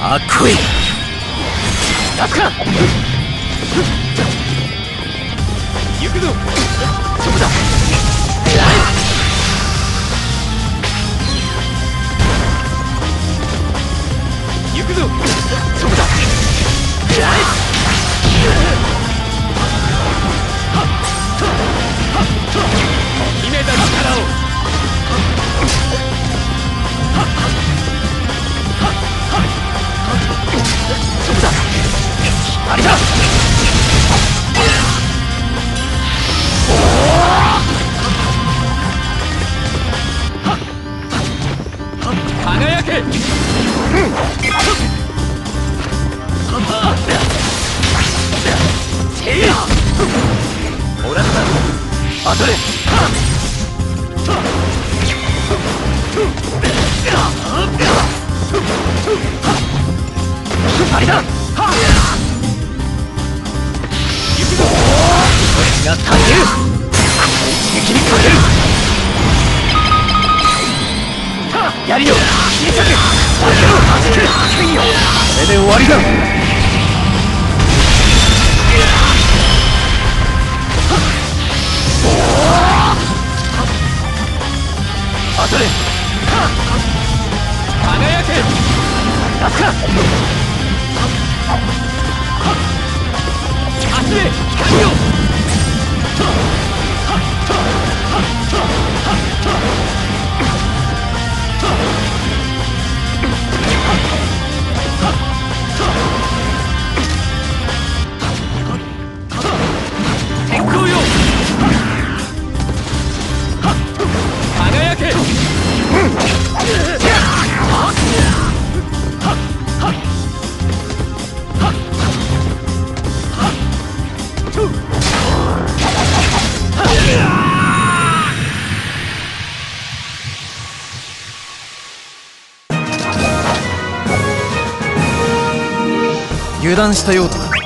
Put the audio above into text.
あ来い出すか輝けせいやもらった当たれあれだ行くぞやりよ小さく弾け剣よこれで終わりだ当たれ輝け出すか油断したようとか